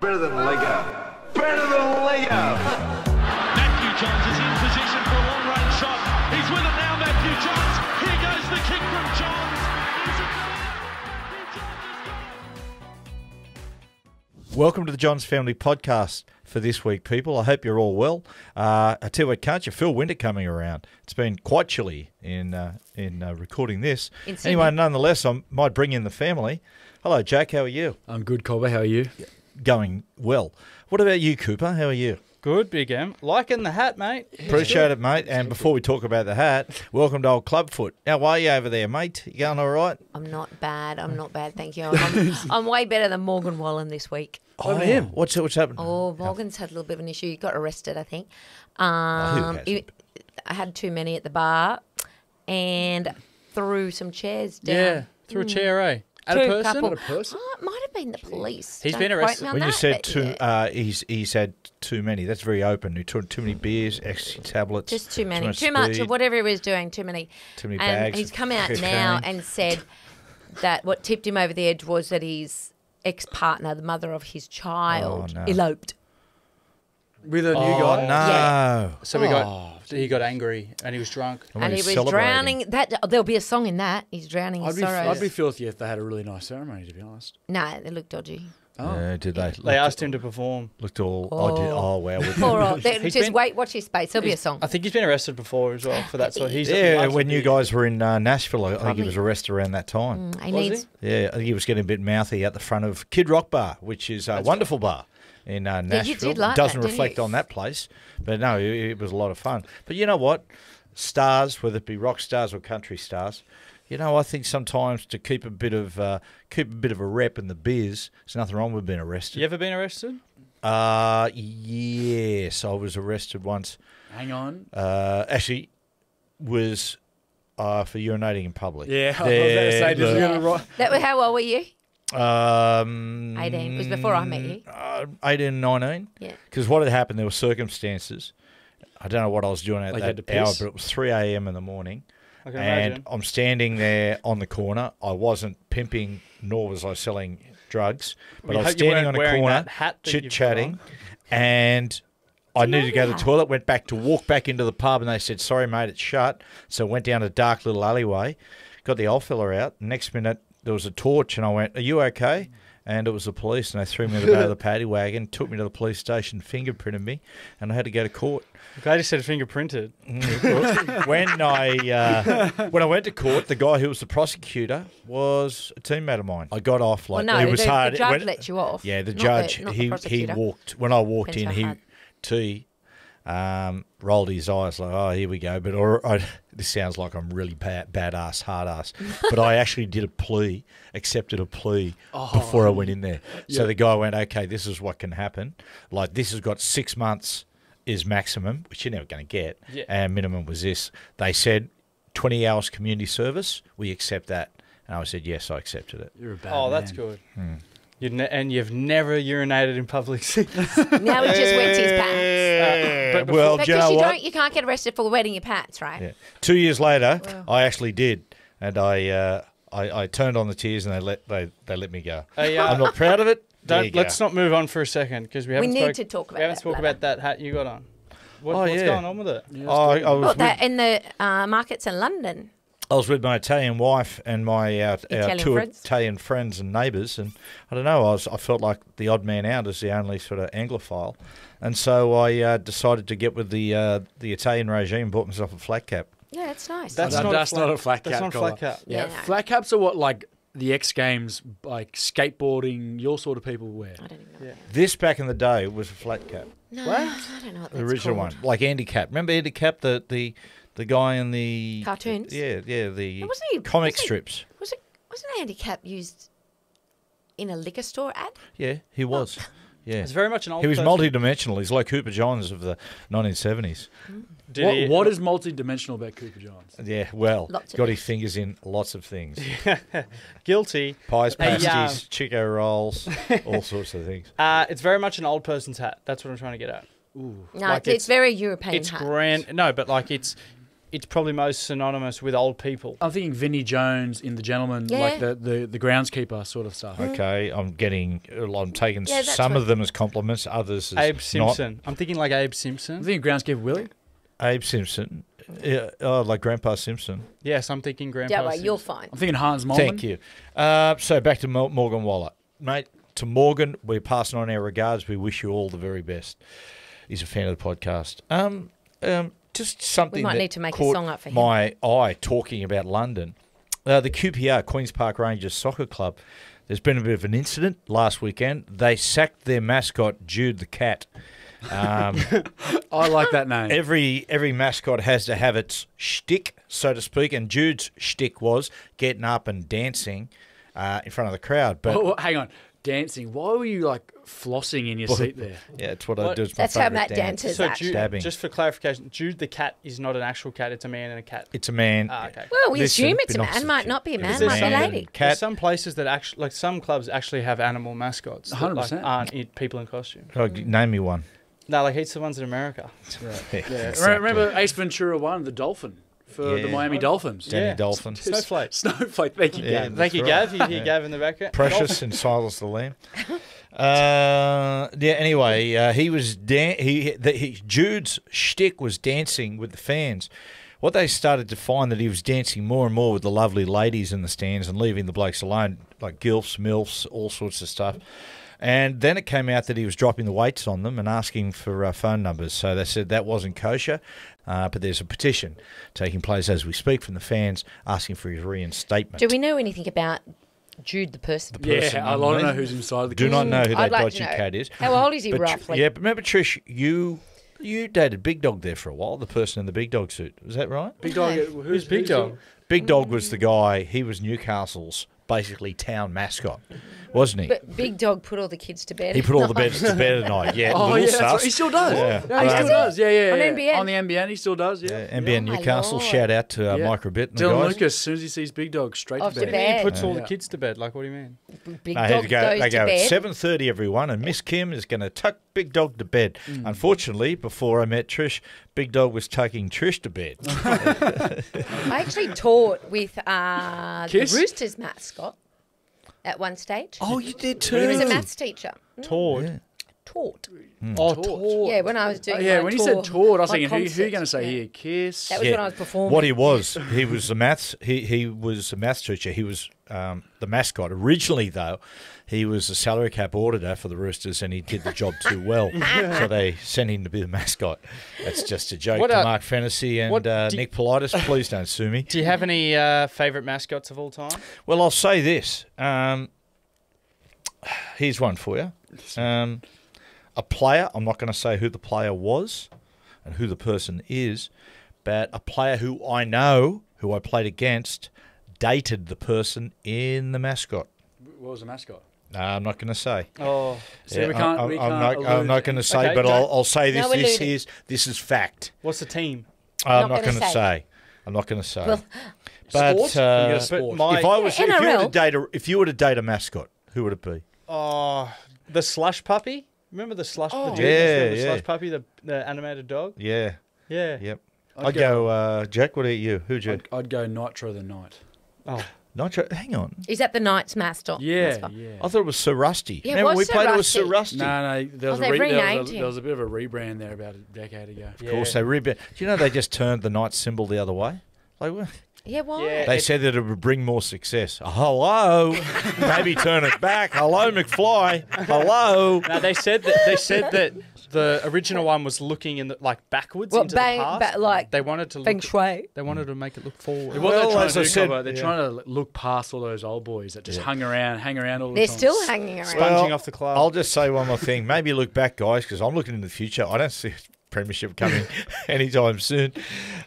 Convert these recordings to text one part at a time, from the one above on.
Better than Lego. Better than Lego. Matthew Johns is in position for a long range shot. He's with it now, Matthew Johns. Here goes the kick from Johns. Is it good? Welcome to the Johns Family Podcast for this week, people. I hope you're all well. Uh, I tell you what, can't you feel winter coming around? It's been quite chilly in uh, in uh, recording this. In anyway, nonetheless, I might bring in the family. Hello, Jack. How are you? I'm good, Colby. How are you? Going well. What about you, Cooper? How are you? Good, Big M. Liking the hat, mate. Appreciate it, mate. And before we talk about the hat, welcome to Old Clubfoot. How are you over there, mate? You going all right? I'm not bad. I'm not bad, thank you. I'm, I'm way better than Morgan Wallen this week. Oh, him. What's what's happened? Oh, Morgan's had a little bit of an issue. He got arrested, I think. who Um, hasn't? he- I had too many at the bar and threw some chairs down. Yeah, through a chair, eh? At Two a person? couple. At a person? Oh, it might have been the police. He's Don't been quote arrested. me on When you that, said but too, yeah. uh, he's he's had too many. That's very open. He took too many beers, ecstasy tablets. Just too many. much Too much speed. of whatever he was doing, too many. Too many and bags he's of come out cocaine. now and said that what tipped him over the edge was that his ex partner, the mother of his child, Oh, no. eloped. With a new Oh guy? no! Yeah. So we got he got angry and he was drunk. When and he was drowning. That there'll be a song in that. He's drowning his I'd be, sorrows. I'd be filthy if they had a really nice ceremony, to be honest. no, they look dodgy. Oh. Uh, did they? They asked him to perform. Looked all. Oh, did, oh wow! with- Poor old. they- He's Just been- wait, watch his space. There'll be a song. I think he's been arrested before as well for that. So he's yeah, loves when you guys were in uh, Nashville, I think he Probably. was arrested around that time. he Was needs. Yeah, I think he was getting a bit mouthy at the front of Kid Rock Bar, which is a wonderful bar in uh, you Nashville. did like Doesn't that, didn't reflect you? on that place, but no, it, it was a lot of fun. But you know what? Stars, whether it be rock stars or country stars, you know, I think sometimes to keep a bit of uh, keep a bit of a rep in the biz, there's nothing wrong with being arrested. You ever been arrested? Uh, yes, I was arrested once. Hang on. Uh, actually, was uh, for urinating in public. Yeah, I was about to say, There, just look, gonna write- That was, how old were you? Um, 18. It was before I met you. Uh, 18, 19. Yeah. Because what had happened, there were circumstances. I don't know what I was doing at Like had that to hour, but it was 3 a.m. in the morning. And imagine. I'm standing there on the corner. I wasn't pimping, nor was I selling drugs, but We I was standing on a corner, that that chit chatting, and I needed to go to the toilet. Went back to walk back into the pub, and they said, "Sorry, mate, it's shut." So went down a dark little alleyway, got the old fella out. Next minute, there was a torch, and I went, "Are you okay?" And it was the police, and they threw me in the back of the paddy wagon, took me to the police station, fingerprinted me, and I had to go to court. I'm glad you said fingerprinted. when I uh, when I went to court, the guy who was the prosecutor was a teammate of mine. I got off like well, no, it was the, hard. the judge when- let you off. yeah, the not judge not the he he walked when I walked Depends in. He hard. T um, rolled his eyes like, oh, here we go. But or, I, this sounds like I'm really bad, badass, hard ass. but I actually did a plea, accepted a plea before I went in there. So the guy went, okay, this is what can happen. Like this has got six months is maximum, which you're never going to get, Yeah. and minimum was this. They said 20 hours community service. We accept that. And I said, yes, I accepted it. You're a bad Oh, that's good. Hmm. You'd ne- and you've never urinated in public. since. Now he just wets his pants. but well, Because you know you, what? don't, you can't get arrested for wetting your pants, right? Yeah. Two years later, I actually did, and I, uh, I I turned on the tears, and they let they, they let me go. Hey, uh, I'm not proud of it. Don't, let's not move on for a second because we haven't. need spoke, to talk about We haven't that spoken later. about that hat you got on. What, Oh, what's yeah. going on with it? Oh, I, I was Well, with, that in the uh, markets in London. I was with my Italian wife and my uh, our Italian two friends? Italian friends and neighbours, and I don't know. I was I felt like the odd man out as the only sort of Anglophile, and so I uh, decided to get with the uh, the Italian regime. Bought myself a flat cap. Yeah, it's nice. That's That- not a that's flat- not a flat cap. that's not a flat cap. Yeah, Yeah, no. flat caps are what like the X Games, like skateboarding, your sort of people wear. I don't even know. Yeah. This back in the day was a flat cap, No, I don't know what the original called. one, like Andy Capp. Remember Andy Capp, the the the guy in the Cartoons? Yeah, yeah, the wasn't he- comic wasn't he- strips. Was it? Wasn't handicap used in a liquor store ad? Yeah, he was. Yeah. It's very much an old. He was person. multi-dimensional. He's like Cooper Johns of the 1970s. Did What, he- what is multi-dimensional about Cooper Johns? Yeah, well, Lots of got his fingers in lots of things. guilty? Pies, Hey, pasties. Chico rolls, all sorts of things. Uh, it's very much an old person's hat. That's what I'm trying to get at. No, Like it's, it's very European. It's hat. grand. No, but like it's it's probably most synonymous with old people. I'm thinking Vinnie Jones in The Gentleman, Yeah. like the, the, the groundskeeper sort of stuff. Okay, I'm getting. I'm taking Yeah, some of them as compliments, others as Abe not. Simpson. I'm thinking like Abe Simpson. I'm Simpson. thinking groundskeeper Willie. Abe Simpson. Yeah, oh, like Grandpa Simpson. Yes, I'm thinking Grandpa. Don't worry, Simpson. you're fine. I'm thinking Hans Moleman. Thank you. Uh, so back to Mo- Morgan Wallen, mate. To Morgan, we're passing on our regards. We wish you all the very best. He's a fan of the podcast. Um, um, just something might that need to make a caught song up for him. my eye talking about London. Uh, the QPR Queens Park Rangers Soccer Club. There's been a bit of an incident last weekend. They sacked their mascot Jude the cat. Um, I like that name. every every mascot has to have its shtick, so to speak, and Jude's shtick was getting up and dancing uh, in front of the crowd. But Oh, hang on. Dancing. Why were you like flossing in your seat there? yeah, it's what I What? do. It's my That's how favourite Matt dance. dances. So actually. Jude, Stabbing. just for clarification, Jude the cat is not an actual cat; it's a man and a cat. It's a man. Ah, okay. Well, we Listen, assume it's a binoculars man, might not be a man, is a might be a man. lady. Cat. There's some places that actually, like some clubs, actually have animal mascots. that, like, 100%. aren't it people in costume? Oh, name me one. No, like it's the ones in America. Yeah. Exactly. Remember Ace Ventura 1, the dolphin, for the Miami Dolphins? Danny Yeah. Dolphin. Snowflake. Snowflake. Thank you, Yeah. Gav. Thank you, That's Gav. right. He, he Yeah. gave in the background. Precious and Silas the Lamb. Uh, yeah. Anyway, uh, he was dan- he, the, he Jude's shtick was dancing with the fans. What they started to find that he was dancing more and more with the lovely ladies in the stands and leaving the blokes alone, like gilfs, milfs, all sorts of stuff. And then it came out that he was dropping the weights on them and asking for uh, phone numbers. So they said that wasn't kosher. Uh, but there's a petition taking place as we speak from the fans asking for his reinstatement. Do we know anything about Jude the person? person Yeah, I want to know who's inside the Do not know who that like dodgy cat is. How old is he But roughly? yeah, but remember Trish, you you dated Big Dog there for a while. The person in the Big Dog suit was that right? Big dog. Who's, Who's Big Dog? Big Dog was the guy. He was Newcastle's basically town mascot, wasn't he? But Big Dog put all the kids to bed. he put all the beds to bed at night. Yeah, Oh, little yeah, sus. right. he still does. Yeah. Yeah, he still Um, does. Yeah, yeah, yeah. On. NBN. On the NBN, he still does. Yeah. Yeah, NBN Oh, Newcastle. Lord. Shout out to uh, Yeah. Microbit and the Dylan guys. Lucas, as soon as he sees Big Dog, straight Off to to bed. bed. He puts all the kids to bed. Like, what do you mean? Big No, Dog go, goes they to go at bed. seven thirty, everyone, and Miss Kim is going to tuck Big Dog to bed. Unfortunately, before I met Trish, Big Dog was tucking Trish to bed. I actually taught with uh, the Roosters mascot at one stage. oh, you did too. he was a maths teacher. Todd. Taught. Oh, Taught. Todd. Yeah, when I was Oh, doing yeah, my when you said taught, I was my thinking, who, who are you going to say yeah. here? Kiss? That was when I was performing. What he was, he was a maths. He he was a maths teacher. He was um, the mascot originally, though. He was a salary cap auditor for the Roosters, and he did the job too well, so they sent him to be the mascot. That's just a joke What, to uh, Mark Fantasy and what uh, Nick Politis. Please don't sue me. Do you have any uh, favourite mascots of all time? Well, I'll say this. Um, here's one for you. Um, a player, I'm not going to say who the player was and who the person is, but a player who I know, who I played against, dated the person in the mascot. What was the mascot? No, I'm not going to say. Oh, See, we can't. I, we am can't not, I'm allude. not going to say, Okay, but I'll, I'll say this. No this is this is fact. what's the team? I'm Not not gonna say. say. I'm not going to say. Well, but Sport? uh, You but my- if I was, Yeah, if you were to date a, if you were to date a mascot, who would it be? Oh, the slush puppy. Remember the slush? Oh. the Juniors, Yeah, the yeah. slush puppy, the, the animated dog. Yeah. Yeah. Yep. I'd I'd, go, uh, Jack. What are you? Who'd you? I'd, I'd go Nitro the Knight. Oh, Nitro. Hang on. is that the Knights mascot? Yeah, mascot? yeah. I thought it was Sir Rusty. Yeah, it Remember was we Sir played it with Sir Rusty. Rusty. No, no, there oh, was, Oh, a, re- there, was a, there was a bit of a rebrand there about a decade ago. Of course, they rebrand. Do you know they just turned the knight symbol the other way? Like, well, Yeah, why? Yeah. they It- said that it would bring more success. Oh, hello, maybe turn it back. Hello, McFly. Hello. no, they said that they said that the original one was looking in the like backwards What, into bang- the past. ba- like they wanted to Feng look, Shui. They wanted to make it look forward. What Well, as I said- Cobbo, they're yeah. trying to look past all those old boys that just hung around, hang around all the time. They're still hanging around. Sponging off the club. I'll just say one more thing. Maybe look back, guys, because I'm looking in the future. I don't see a premiership coming anytime soon.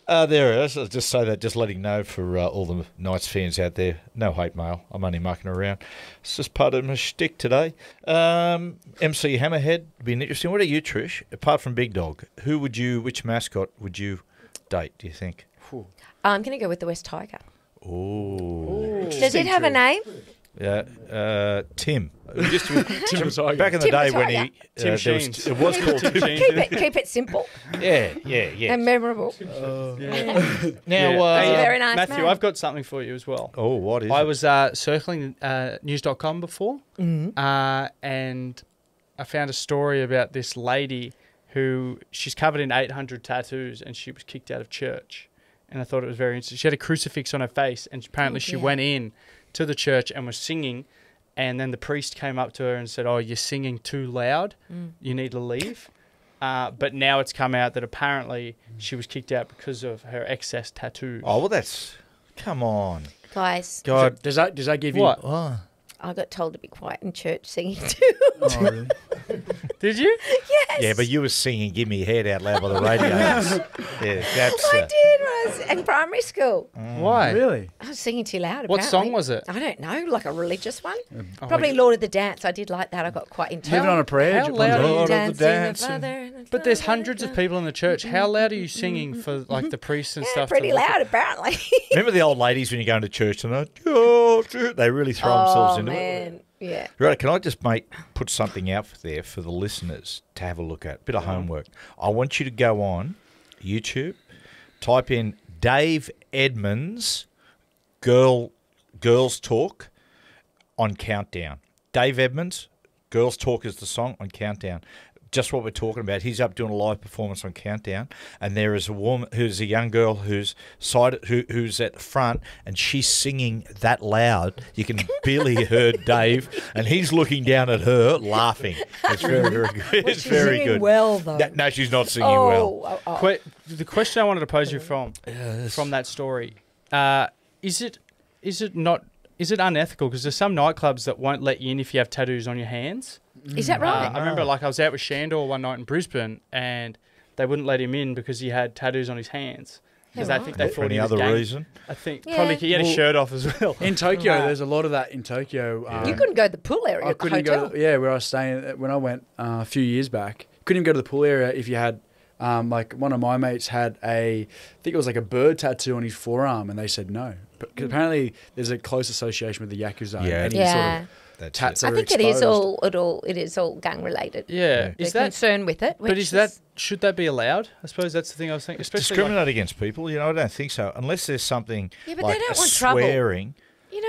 Uh, there it is. I'll just say that, just letting know for uh, all the Knights fans out there. No hate mail. I'm only mucking around. It's just part of my shtick today. Um, MC Hammerhead, been interesting. What are you, Trish? Apart from Big Dog, who would you, which mascot would you date, do you think? I'm going to go with the West Tiger. Ooh. Does it have a name? Yeah, uh, Tim. Just to- Tim Tiger. back in the Tim day when he uh, Tim was- Sheens. it was called Tim Tim. Sheens. Keep it, keep it simple Yeah, yeah, yeah. and memorable. now, Yeah. uh, Hey, Very nice Matthew, man. I've got something for you as well. oh, what is I it? was uh, circling uh, news.com before, uh, and I found a story about this lady who she's covered in 800 tattoos and she was kicked out of church. And I thought it was very interesting. She had a crucifix on her face, and apparently Oh, she dear. went in to the church and was singing. And then the priest came up to her and said, "Oh, you're singing too loud. Mm. You need to leave." Uh, but now it's come out that apparently she was kicked out because of her excess tattoos. Oh, well, that's. Come on. Guys, God. Does that does that give you? What? Oh. I got told to be quiet in church singing too. Oh, really? Did you? yes. Yeah, but you were singing "Give Me a Head" out loud by the radio. yeah, that's. I Uh, did I was in primary school. Mm. Why? really? I was singing too loud. What apparently. song was it? I don't know, like a religious one. Uh, oh, Probably Lord of the Dance. I did like that. I got quite into Living on a prayer. how loud are you Lord of the Dancing the Dancing. Father and the But there's hundreds of people in the church. How loud are you mm-hmm. singing for mm-hmm. like the priests and Yeah, stuff? to pretty loud at? apparently. remember the old ladies when you go into church and they, they really throw themselves oh into yeah. Right, can I just make put something out there for the listeners to have a look at? A bit of homework. I want you to go on YouTube, type in Dave Edmunds girl girls talk on countdown. Dave Edmunds, Girls Talk is the song on countdown. Just what we're talking about. He's up doing a live performance on Countdown, and there is a woman who's a young girl who's side who, who's at the front, and she's singing that loud you can barely hear Dave, and he's looking down at her laughing. It's very very good. Was it's she very singing good. well though? No, no, she's not singing oh, well. oh, oh. Que- the question I wanted to pose you from from that story uh, is it is it not is it unethical because there's some nightclubs that won't let you in if you have tattoos on your hands. Is that Uh, right? I remember like I was out with Shandor one night in Brisbane and they wouldn't let him in because he had tattoos on his hands. Because I think they For thought any he was other gang- reason? I think Yeah. probably he had Well- his shirt off as well. In Tokyo, Right. there's a lot of that in Tokyo. Um, you couldn't go to the pool area I at the couldn't hotel. go. Yeah, where I was staying uh, when I went uh, a few years back. Couldn't even go to the pool area if you had. Um, like one of my mates had a, I think it was like a bird tattoo on his forearm, and they said no. But 'cause apparently, there's a close association with the yakuza. Yeah. any Yeah. sort of That's tats it. I are think it is all it all it is all gang related. yeah. The Is that concern with it. but which is that should that be allowed? I suppose that's the thing I was thinking. Especially like, discriminate against people. You know, I don't think so. Unless there's something Yeah, but they don't want trouble. swearing. you know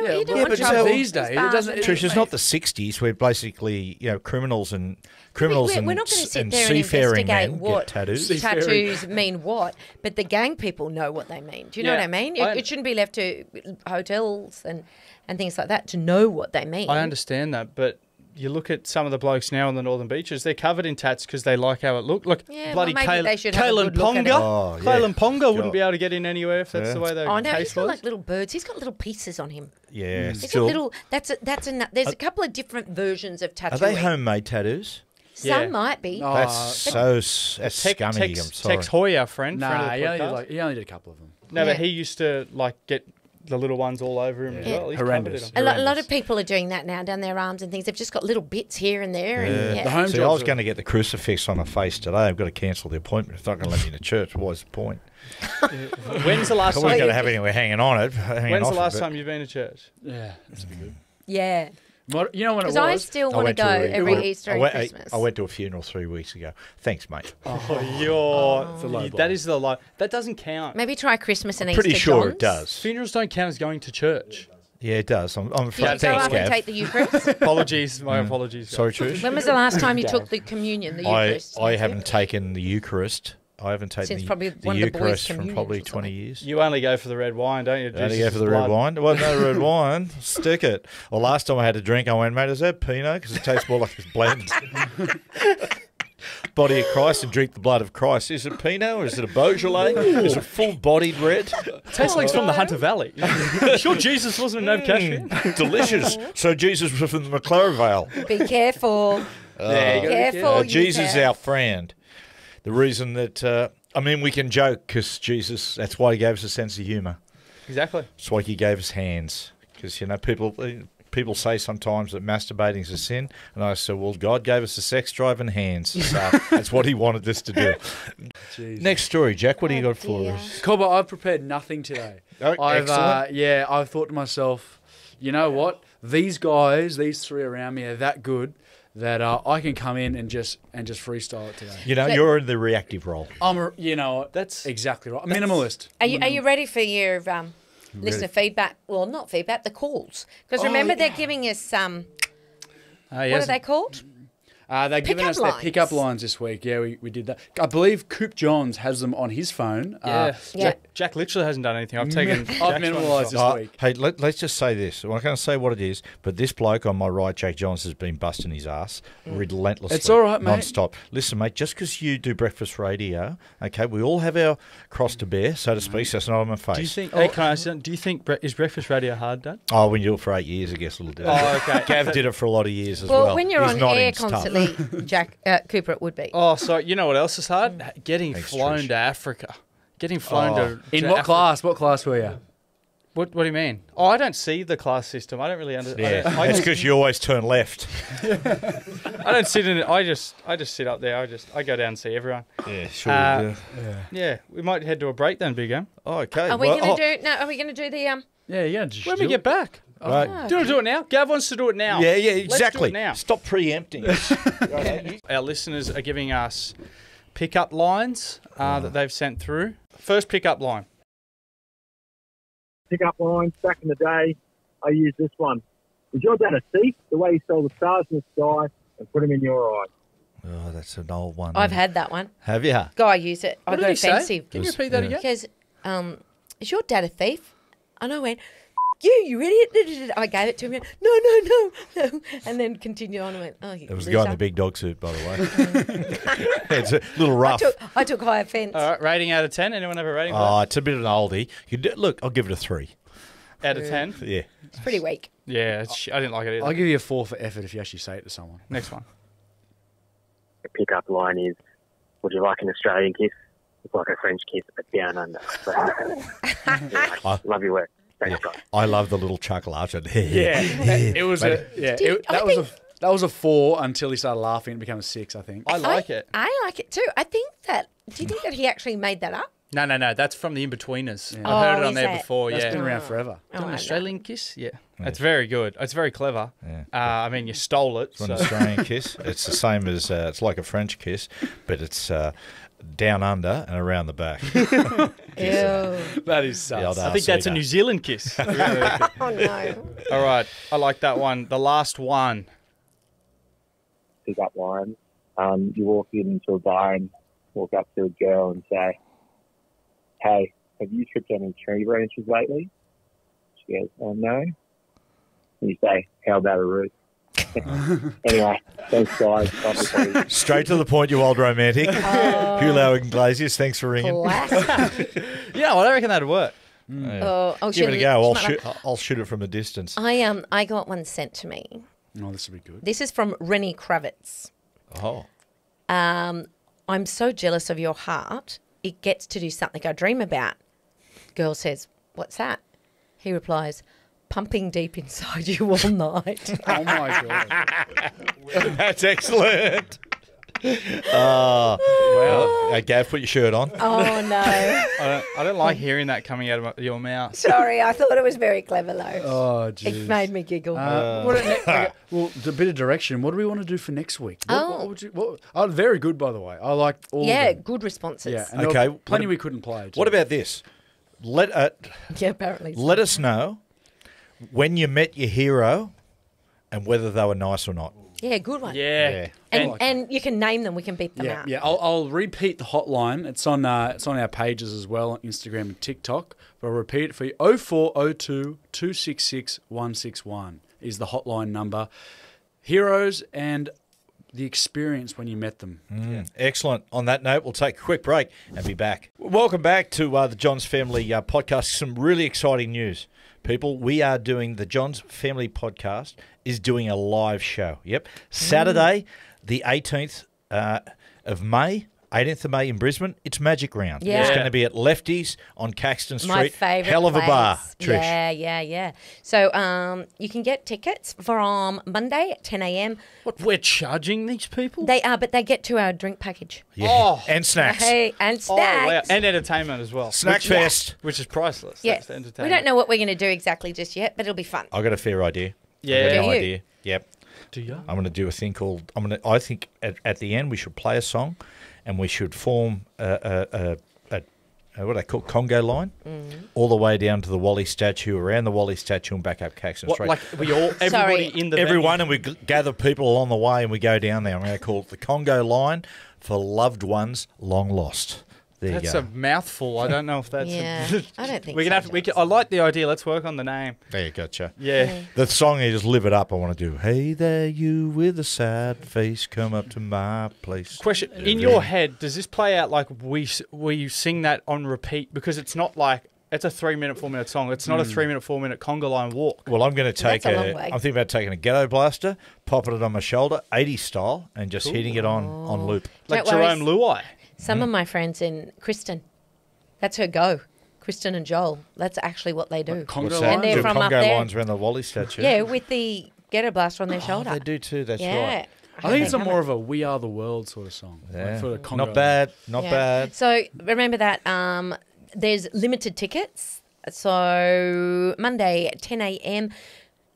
Yeah, you don't yeah, but trouble. these days, it doesn't- Trish, it's not the '60s where basically you know criminals and criminals we're, and, we're not going to s- sit and there and seafaring investigate men what get tattoos. Seafaring. tattoos mean what, but the gang people know what they mean. Do you know Yeah, what I mean? It, I- it shouldn't be left to hotels and, and things like that to know what they mean. I understand that, but you look at some of the blokes now on the northern beaches; they're covered in tats because they like how it look. Look, Yeah, bloody maybe Kalyn, they should Kalen good look at Ponga. Oh, yeah. Kalyn Ponga wouldn't be able to get in anywhere if that's Yeah. the way the Oh no, case he's got was. like little birds. He's got little pieces on him. Yeah, hmm. He's still. got little. That's a, that's a. There's a couple of different versions of tattoos. Are they homemade tattoos? Some Yeah. might be. Oh, That's so s- that's Tex, scummy. Tex, I'm sorry. Tex Hoy, our friend, friend Nah, of he only, did like, he only did a couple of them. no, Yeah. but he used to like get the little ones all over him as well. He's Horrendous. covered in A, 'em. lo- a lot of people are doing that now down their arms and things. They've just got little bits here and there. And, yeah. The home See, I was are- going to get the crucifix on my face today. I've got to cancel the appointment. It's not going to let me into church. What was the point? When's the last I time? wasn't going to have anywhere hanging on it. hanging When's off the it, last but- time you've been to church? Yeah, that's be good. yeah. What, you know when it Because I was? still I want to went go a- every I- Easter I and went, Christmas. I went to a funeral three weeks ago. Thanks, mate. Oh, you're oh. It's a low you- blow. that is the low. That doesn't count. Maybe try Christmas and Pretty Easter. Pretty sure John's. it does. Funerals don't count as going to church. Yeah, it does. I'm, I'm Did you go thanks, up and take the Eucharist? Apologies, my mm. apologies. guys. Sorry, Trish. when was the last time you took the communion, the I, Eucharist? I Matthew? haven't taken the Eucharist. I haven't taken Since the, probably the one of the boys' Eucharist from probably 20 years. You only go for the red wine, don't you? I only go for the red wine. Well, no red wine. Stick it. Well, last time I had a drink, I went, mate, is that Pinot? Because it tastes more like it's blend. Body of Christ and drink the blood of Christ. Is it Pinot or is it a Beaujolais? Is it full-bodied red? Tastes like it's from the Hunter Valley. sure, Jesus wasn't an Novocastrian. Mm, delicious. So Jesus was from the McLaren Vale. Be careful. There you go. careful. Uh, Jesus is our friend. The reason that, uh, I mean, we can joke because Jesus, that's why he gave us a sense of humour. Exactly. That's why he gave us hands. Because, you know, people people say sometimes that masturbating is a sin. And I said, well, God gave us a sex drive and hands. So that's what he wanted us to do. Jeez. Next story, Jack. What do you Oh, got for dear. us? Cobber, I've prepared nothing today. Oh, I've, uh, excellent. yeah, I've thought to myself, you know what? These guys, these three around me, are that good that uh, I can come in and just and just freestyle it today. You know, So- you're in the reactive role. I'm, a, you know. That's- exactly right. A minimalist. Are you, are you ready for your um, listener feedback? Well, not feedback, the calls. Because Oh, remember, yeah. they're giving us um, Uh, what are they called? Uh, they're giving Pickup us their pickup lines this week. Yeah, we, we did that. I believe Coop Johns has them on his phone. Yeah. Uh, Yeah. Jack, Jack literally hasn't done anything. I've taken. I've Jack's minimalised as this. Uh, week. hey, let, let's just say this. I'm not going to say what it is, but this bloke on my right, Jack Johns, has been busting his ass relentlessly. It's all right, mate. Non-stop. Listen, mate, just because you do breakfast radio, okay, we all have our cross to bear, so to speak, so it's not on my face. Do you think? Hey, can I ask you, do you think bre- is breakfast radio hard, Dad? Oh, when you do it for eight years, I guess it'll do. Oh, okay. Gav did it for a lot of years as Well, well. when you're His on nodding's air tough. constantly, Jack uh, Cooper, it would be. Oh, so you know what else is hard? Getting Thanks, flown Trish. to Africa. Getting flown Oh. to In to what Afri- class? What class were you? What What do you mean? Oh, I don't see the class system. I don't really understand. Yeah, I, it's just, because you always turn left. I don't sit in it. I just I just sit up there. I just I go down and see everyone. Yeah, sure. Uh, do. Yeah, we might head to a break then, Big M. Oh, okay. Are we well, going oh, to do? No, are we going to do the um? Yeah, yeah. Just When do we get it. back. right. Do you want to do it now? Gav wants to do it now. Yeah, yeah, Let's do exactly. it now. Stop preempting. Our listeners are giving us pickup lines uh, that they've sent through. First pickup line. pickup lines back in the day. I used this one. Is your dad a thief? The way he stole the stars in the sky and put them in your eyes. oh, that's an old one. I've had that one. Have you? Guy use it. I What did got he say? Can you repeat that yeah. again? Because um, is your dad a thief? And I went, "F- you, you idiot! I gave it to him. No, no, no, no, and then continued on and went, "Oh, you It was the guy in the big dog suit, by the way. it's a little I rough. took, I took high offence. All right, rating out of 10. Anyone have a rating for Oh, it's a bit of an oldie. You do, look, I'll give it a three. Out of 10? Yeah. It's pretty weak. Yeah, it's, sh- I didn't like it either. I'll give you a four for effort if you actually say it to someone. Next one. The pickup line is, "Would you like an Australian kiss? It's like a French kiss, but down under." So, yeah, love your work. Thanks, guys. I love the little chuckle after. Yeah, it was a yeah. Did- It, I that was a that was a four until he started laughing. and It became a six, I think. I like I, it. I like it too. I think that. Do you think that he actually made that up? No, no, no. That's from the Inbetweeners. Oh, I've heard it on there that? before, That's yeah. been around forever. Oh, An I know. Australian kiss? Yeah. It's very good. It's very clever. Yeah. Uh, I mean, you stole it. It's an Australian kiss. It's the same as, uh, it's like a French kiss, but it's uh, down under and around the back. Ew. That is sus. I think that's a New Zealand kiss. Oh no. All right. I like that one. The last one. Pickup line. Um, you walk into a bar and walk up to a girl and say, "Hey, have you tripped on any tree branches lately?" She goes, "Oh no." And you say, "How about a root?" anyway, thanks guys. Love. Straight to the point, you old romantic. Julio Iglesias, thanks for ringing. Classic. Yeah, well, I reckon that'd work. Oh, oh, Give it a go. I'll shoot, I'll shoot it from a distance. I um I got one sent to me. Oh, this would be good. This is from Rennie Kravitz. Oh. Um, I'm so jealous of your heart. It gets to do something I dream about. Girl says, "What's that?" He replies, "Pumping deep inside you all night." Oh my god. That's excellent. Oh, well, uh, Gav, put your shirt on. oh no! I don't, I don't like hearing that coming out of your mouth. Sorry, I thought it was very clever though. Oh it made me giggle. Uh, what a ne- okay, well, a bit of direction. What do we want to do for next week? What, Oh. what would you, what, oh, very good, by the way. I like all. yeah, Of them. good responses. Yeah. And Okay, Plenty ab- we couldn't play. too. What about this? Let uh, yeah, apparently. so. let us know when you met your hero and whether they were nice or not. Yeah, good one. Yeah. Yeah. And like and you can name them. We can beat them Yeah, out. yeah. I'll, I'll repeat the hotline. It's on uh, it's on our pages as well on Instagram and TikTok. But I'll repeat it for you. 0402 266 161 is the hotline number. Heroes and the experience when you met them. Excellent. On that note, we'll take a quick break and be back. Welcome back to uh, the Johns Family uh, Podcast. Some really exciting news, people. We are doing the Johns Family Podcast is doing a live show. Yep, Saturday, the eighteenth uh, of May. 18th of May in Brisbane, it's Magic Round. Yeah. It's going to be at Lefty's on Caxton Street. My favourite Hell of a bar, Trish. Yeah, yeah, yeah. So um, you can get tickets from Monday at 10 a.m. What we're charging these people? They are, but they get to our drink package. Yeah. Oh. And snacks. Hey, and oh, wow. snacks. and entertainment as well. Snack which, fest. which is priceless. Yeah, That's we entertainment. don't know what we're going to do exactly just yet, but it'll be fun. I've got a fair idea. Yeah. I got Do no you? idea. Yep. Do you? I'm going to do a thing called. I'm going to. I think at, at the end we should play a song, and we should form a, a, a, a, a what do they call conga line, Mm-hmm. all the way down to the Wally statue, around the Wally statue, and back up Caxton What, Street. like we all, everybody in the Everyone, venue. and we g- gather people along the way, and we go down there. I'm going to call it the conga line for loved ones long lost. There you That's go. a mouthful. I don't know if that's. Yeah, I don't think we can so, have. We can, I like the idea. Let's work on the name. there you go, gotcha. Yeah. The song is just live it up. I want to do. Hey there, you with a sad face, come up to my place. Question: In your head, does this play out like we s- we sing that on repeat? Because it's not like it's a three minute, four minute song. It's not a hmm. three minute, four minute conga line walk. Well, I'm going to take That's a a. long way. I'm thinking about taking a ghetto blaster, popping it on my shoulder, 80 style, and just hitting it on on loop. Like Jarome Luai. Some of my friends in Kristen, that's her go. Kristen and Joel. That's actually what they do. conga What's? And they're Do from up conga there. lines around the Wally statue. Yeah, with the ghetto blaster on their Oh, shoulder. they do too. That's yeah. right. I think it's a more of a "We Are the World" sort of song. like Yeah. for the conga not bad. Not Yeah. bad. So remember that um, there's limited tickets. So Monday at 10 a.m.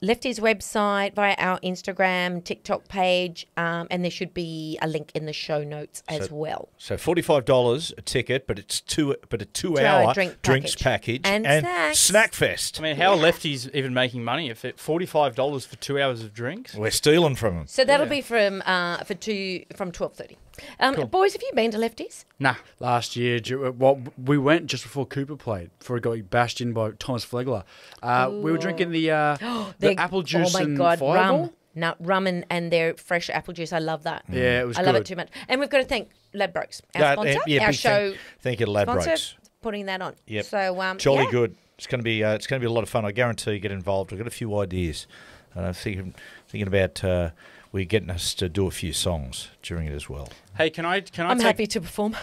Lefty's website via our Instagram, TikTok page, um, and there should be a link in the show notes as So- well. So forty five dollars a ticket, but it's two but a two, Two-hour hour drink drinks package. package, And snacks. snack fest. I mean, how are Lefty's even making money if it forty five dollars for two hours of drinks? We're stealing from them. So that'll be from uh, for two from 12:30. Um, Boys, have you been to Lefty's? Nah. last year. ju- Well, we went just before Cooper played, before he got bashed in by Thomas Flegler. Uh, we were drinking the uh, the They're- apple juice Oh my and god, fireball. rum! No, rum and, and their fresh apple juice. I love that. Yeah, it was I love it too much. And we've got to thank Ladbrokes, our Yeah, sponsor, yeah, our show Thank, thank you to Ladbrokes. putting that on. Yep. So um, Jolly yeah. good. It's going to be uh, it's going to be a lot of fun. I guarantee you get involved. I've got a few ideas, and I'm thinking thinking about uh, we're getting us to do a few songs during it as well. Hey, can I? Can I? I'm take, happy to perform.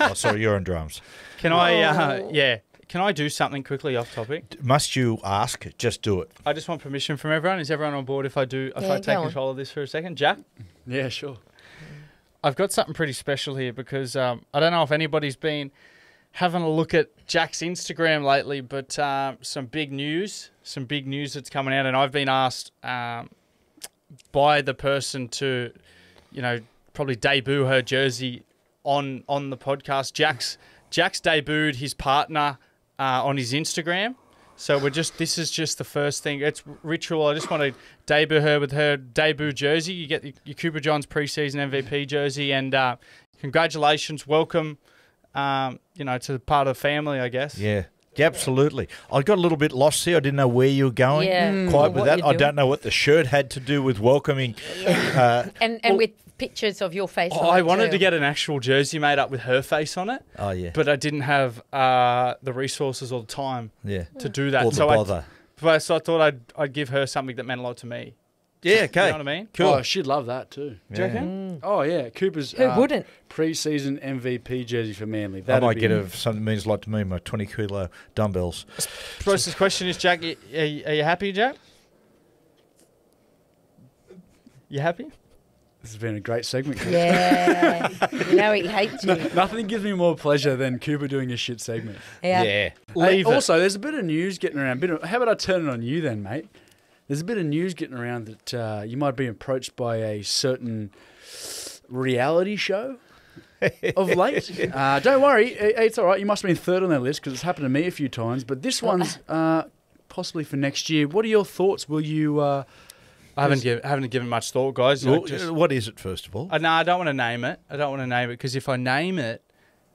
oh, sorry, you're on drums. Can I? Uh, Oh. yeah. Can I do something quickly off topic? Must you ask? Just do it. I just want permission from everyone. Is everyone on board if I do? If Yeah, I take go on. control of this for a second, Jack? Yeah, sure. I've got something pretty special here because um, I don't know if anybody's been having a look at Jack's Instagram lately, but um, some big news, some big news that's coming out, and I've been asked um, by the person to, you know, probably debut her jersey on on the podcast. Jack's Jack's debuted his partner uh, on his Instagram. So we're just this is just the first thing. It's ritual. I just want to debut her with her debut jersey. You get your, Cooper Johns preseason MVP jersey, and uh, congratulations, welcome. Um, you know, to part of the family, I guess. Yeah. Yeah, absolutely. I got a little bit lost here. I didn't know where you were going Yeah. Mm. quite with what that. I don't know what the shirt had to do with welcoming. Uh, And and with pictures of your face. Oh, on I it wanted too. to get an actual jersey made up with her face on it, oh yeah, but I didn't have uh, the resources or the time yeah. to do that. Or the so I, bother. but- so I thought I'd I'd give her something that meant a lot to me. Yeah, okay. You know what I mean? Cool. Oh, she'd love that too. Do you reckon? Oh yeah, Cooper's Who uh, wouldn't? preseason MVP jersey for Manly. That'd might be- get a something that means a lot to me. My twenty kilo dumbbells. First question is, Jack, are you, are you happy, Jack? You happy? This has been a great segment. Cooper. Yeah. you know he hates you. Nothing gives me more pleasure than Cooper doing a shit segment. Yeah. Hey, Leave it. also, there's a bit of news getting around. Bit of, how about I turn it on you then, mate? There's a bit of news getting around that uh, you might be approached by a certain reality show of late. uh, don't worry, it's all right. You must have been third on their list because it's happened to me a few times. But this one's uh, possibly for next year. What are your thoughts? Will you? Uh, I haven't given haven't given much thought, guys. Well, Like, just- uh, what is it first of all? Uh, no, I don't want to name it. I don't want to name it because if I name it,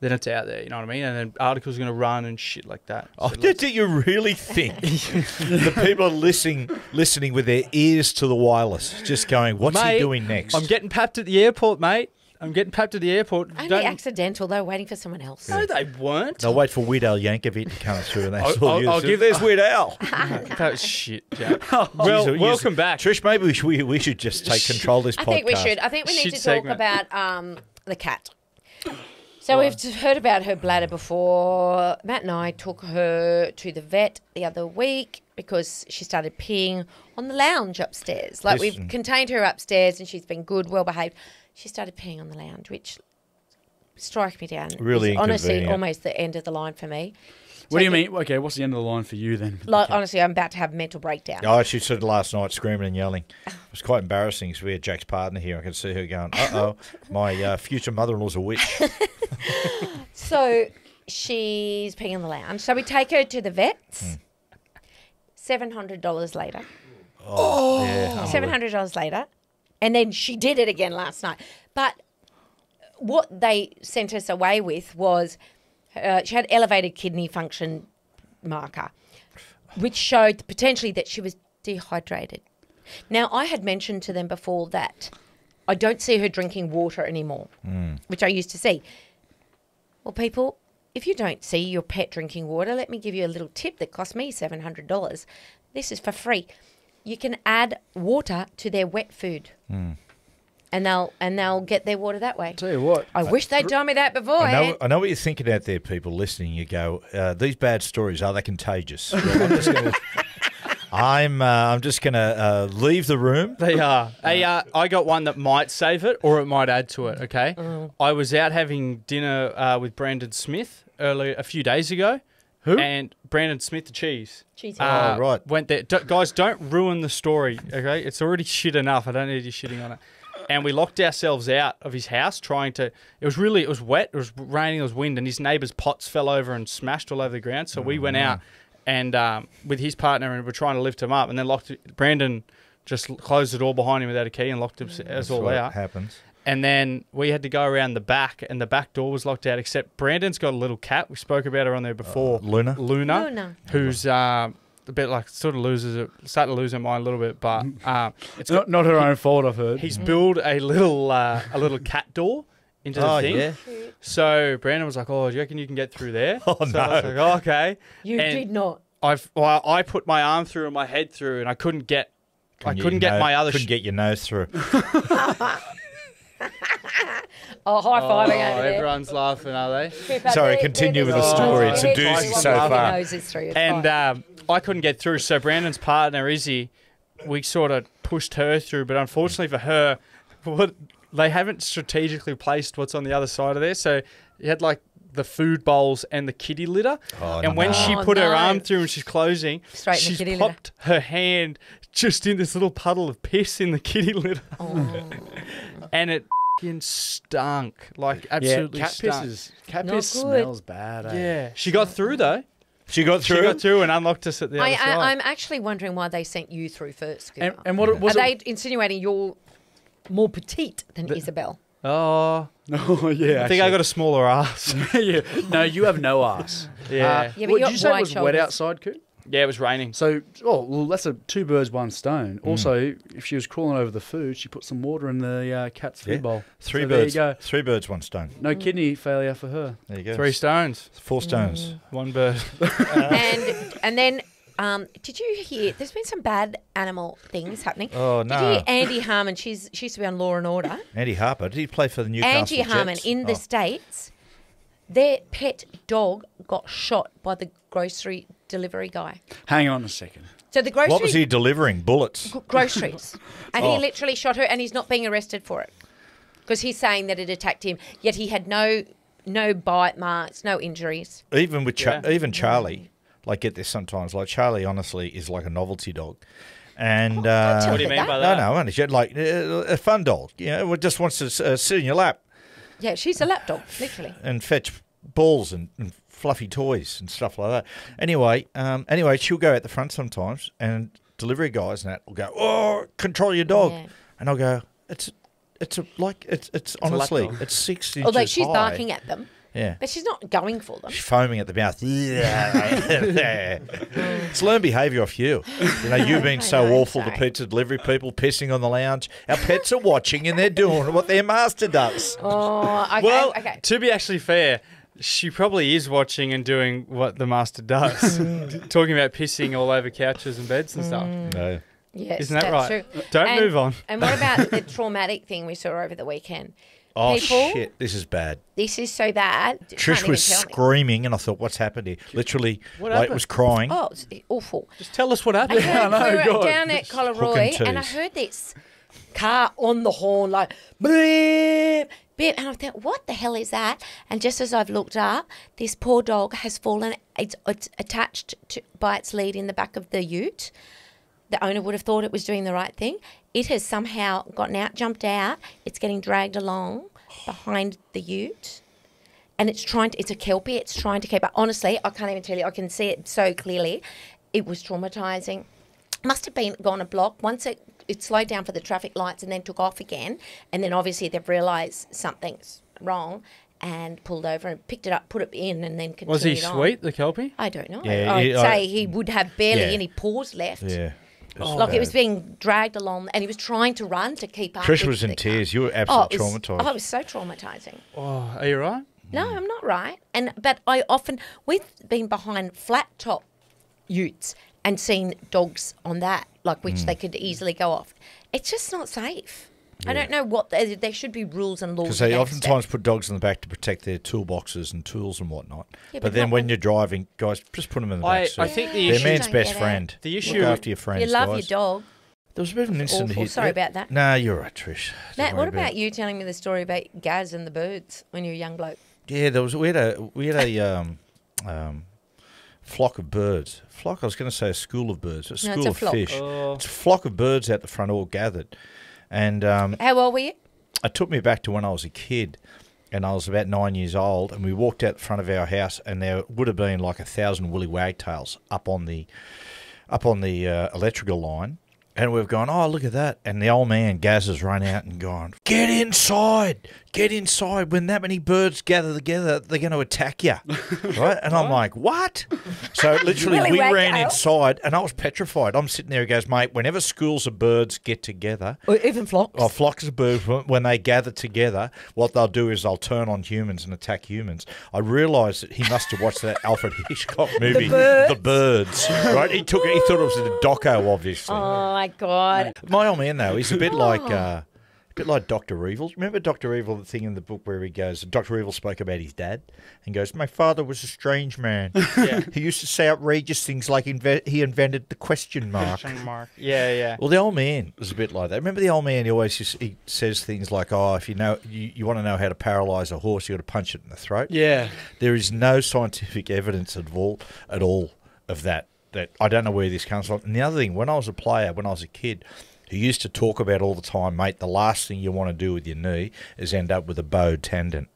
then it's out there. You know what I mean? And then articles are going to run and shit like that. Oh, do, do you really think the people are listening, listening with their ears to the wireless, just going, "What's Mate, he doing next?" I'm getting papped at the airport, mate. I'm getting papped at the airport. Only Don't- accidental. They were waiting for someone else. no, they weren't. They'll wait for Weird Al Yankovic to come through, and that's I'll- all I'll- you I'll give- this Weird Al. That was shit, Jack. Jeez, well, you- welcome back. Trish. Maybe we should, we, we should just take control of this podcast. I podcast. think we should. I think we need Shit to talk segment. about um, the cat. So we've heard about her bladder before. Matt and I took her to the vet the other week because she started peeing on the lounge upstairs. Like Listen. we've contained her upstairs and she's been good, well behaved. She started peeing on the lounge, which strike me down. Really honestly almost the end of the line for me. What do you mean? Okay, what's the end of the line for you then? Like honestly, I'm about to have a mental breakdown. Oh, she said last night screaming and yelling. It was quite embarrassing because we had Jack's partner here. I could see her going, uh oh, my uh, future mother in law's a witch. So she's peeing in the lounge. So we take her to the vets. Hmm. Seven hundred dollars later. Oh, yeah. Seven hundred dollars later, and then she did it again last night. But what they sent us away with was uh, she had elevated kidney function marker, which showed potentially that she was dehydrated. Now I had mentioned to them before that I don't see her drinking water anymore, which I used to see. Well, people, if you don't see your pet drinking water, let me give you a little tip that cost me $700. This is for free. You can add water to their wet food. And they'll and they'll get their water that way. Tell you what, I wish they'd told me that before. I know, I know what you're thinking out there, people listening. You go, uh, these bad stories are they contagious? Well, I'm just gonna, I'm, uh, I'm just going to uh, leave the room. They are. Hey, uh, I got one that might save it or it might add to it. Okay. I was out having dinner uh, with Brandon Smith earlier a few days ago. Who? And Brandon Smith, the cheese. Cheese. Uh, Oh, right. Went there. D- guys, don't ruin the story. Okay. It's already shit enough. I don't need you shitting on it. And we locked ourselves out of his house trying to. It was really. It was wet. It was raining. It was wind, and his neighbour's pots fell over and smashed all over the ground. So we went out and um, with his partner, and we're trying to lift him up, and then locked. Brandon just closed the door behind him without a key and locked us, us all what out. happens. And then we had to go around the back, and the back door was locked out. Except Brandon's got a little cat. We spoke about her on there before. Luna? Luna. Luna. Who's um, a bit like sort of loses it, starting to lose her mind a little bit. But um, it's got, not, not her own fault. I've heard. he's built a little uh, a little cat door into the Oh, thing. yeah. So Brandon was like, "Oh, do you reckon you can get through there?" Oh, so I was no. like, oh, "Okay." You And did not. I've well, I put my arm through and my head through, and I couldn't get. I your couldn't get no- my other. Couldn't sh- get your nose through. Oh, high Oh, fiving over there. everyone's laughing, are they? Pippa, Sorry, there- continue with the go. story. Your It's a head doozy goes so up, far. nose through. It's And fine. um, I couldn't get through. So Brandon's partner Izzy, we sort of pushed her through, but unfortunately for her, what they haven't strategically placed what's on the other side of there. So you had like the food bowls and the kitty litter. Oh, and when no. she Oh, put her arm through and she's closing, Straight she's kitty litter. popped her hand just in this little puddle of piss in the kitty litter, Oh. and it fing stunk like absolutely yeah, cat stunk. Pisses, cat Not piss good. smells bad. Eh? Yeah, she got through though. She got She through. got through and unlocked us at the I, other side. I, I'm actually wondering why they sent you through first. And, and what was Are it? they insinuating you're more petite than Isabel? oh, Oh yeah, I think I got a smaller ass. yeah. No, you have no ass. Yeah. Uh, Yeah, but what, you did you say it wide was wet outside, Coop? Yeah, it was raining. So, oh, well, that's a two birds, one stone. Also, if she was crawling over the food, she put some water in the uh, cat's food Yeah. bowl. Three So birds. There you go. Three birds, one stone. No kidney failure for her. There you go. Three stones, Four stones. one bird. and and then um, did you hear? There's been some bad animal things happening. Oh, no! Did you no. hear Andy Harmon? She's she used to be on Law and Order. Andy Harper. Did he play for the Newcastle Angie Harmon Jets? in the Oh. states, their pet dog got shot by the grocery delivery guy. Hang on a second. So the grocery What was he delivering? Bullets. g- groceries, and Oh. he literally shot her, and he's not being arrested for it because he's saying that it attacked him. Yet he had no no bite marks, no injuries. Even with Cha- Yeah. even Charlie, like get this sometimes. Like Charlie, honestly, is like a novelty dog, and uh, What do you her mean by that? no, only like uh, a fun dog. You know, it just wants to uh, sit in your lap Yeah, she's a lap dog, literally. and fetch balls and, and fluffy toys and stuff like that. Anyway, um, anyway, she'll go out the front sometimes, and delivery guys and that will go, "Oh, control your dog," Yeah. and I'll go, "It's, it's a, like it's it's, a honestly, lapdog. it's six inches Although she's high." barking at them, Yeah. but she's not going for them. She's foaming at the mouth. Yeah. it's learned behaviour off you. You know, you've been so know, awful to sorry. pizza delivery people pissing on the lounge. Our pets are watching and they're doing what their master does. Oh, okay, Well, okay. to be actually fair, she probably is watching and doing what the master does, talking about pissing all over couches and beds and stuff. Mm. No. Yes, Isn't that that's right? True. Don't And- move on. And what about the traumatic thing we saw over the weekend? Oh People? shit! This is bad. This is so bad. Trish was tell me. screaming, and I thought, "What's happened here?" Literally, What like, happened? was crying. Oh, it's awful. Just tell us what I happened. heard I know, we were down at Hook Collaroy and and I heard this car on the horn like beep, beep, and I thought, what the hell is that? And just as I've looked up, this poor dog has fallen. It's, it's attached to, by its lead in the back of the ute. The owner would have thought it was doing the right thing. It has somehow gotten out, jumped out. It's getting dragged along behind the ute and it's trying to, it's a kelpie it's trying to keep up honestly i can't even tell you i can see it so clearly it was traumatizing must have been gone a block once it it slowed down for the traffic lights and then took off again and then obviously they've realized something's wrong and pulled over and picked it up put it in and then continued Was he on. sweet, the kelpie? i don't know Yeah, i'd he- I- say he would have barely Yeah. any paws left Yeah. It was oh. like it was being dragged along and he was trying to run to keep up Trish with was in the car. tears. You were oh, absolutely it was, traumatized. oh, it was so traumatizing Oh, are you right? no, I'm not right. And but I often we've been behind flat top utes and seen dogs on that, like which hmm. they could easily go off. It's just not safe. I don't know what there, there should be rules and laws. Because they oftentimes it. put dogs in the back to protect their toolboxes and tools and whatnot. Yeah, but, but then when when- you're driving, guys, just put them in the I- back seat. I think the They're issue- man's best friend. The Look issue- after your friends, you love guys. your dog. There was a bit of an incident here. Sorry about that. Nah, you're right, Trish. Don't Matt, what about you telling me the story about Gaz and the birds when you were a young bloke? Yeah, there was we had a we had a um, um, flock of birds. Flock. I was going to say a school of birds. A No, school it's a of flock. fish. Oh. It's a flock of birds out the front, all gathered, and um, How old were you? it took me back to when I was a kid, and I was about nine years old, and we walked out the front of our house, and there would have been like a thousand willy wagtails up on the up on the uh, electrical line. And we've gone, oh, look at that. And the old man, Gaz, has run out and gone, get inside, get inside. When that many birds gather together, they're going to attack you. right? And I'm like, what? So literally, Willy we ran wagtail. inside and I was petrified. I'm sitting there, he goes, mate, whenever schools of birds get together, Or even flocks. Oh, flocks of birds, when- when they gather together, what they'll do is they'll turn on humans and attack humans. I realised that he must have watched that Alfred Hitchcock movie, The Birds. right? He took it, he thought it was a doco, obviously. Oh my god! My old man, though, he's a bit like. Uh, a bit like Doctor Evil. Remember Doctor Evil, the thing in the book where he goes, Doctor Evil spoke about his dad and goes, My father was a strange man. he used to say outrageous things like inve- he invented the question mark. Question mark. Yeah, yeah. Well, the old man was a bit like that. Remember the old man? He always just, he says things like, "Oh, if you know you, you want to know how to paralyze a horse, you got to punch it in the throat." Yeah. There is no scientific evidence at all at all of that. That I don't know where this comes from. And the other thing, when I was a player, when I was a kid, who used to talk about all the time, mate, the last thing you want to do with your knee is end up with a bowed tendon.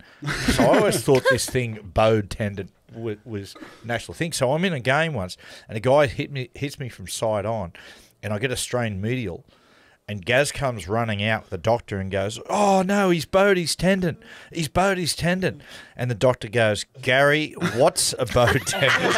so I always thought this thing bowed tendon was, was national thing. So I'm in a game once, and a guy hit me hits me from side on, and I get a strained medial. And Gaz comes running out with the doctor and goes, Oh no, he's bowed his tendon. He's bowed his tendon. And the doctor goes, Gary, what's a bowed tendon?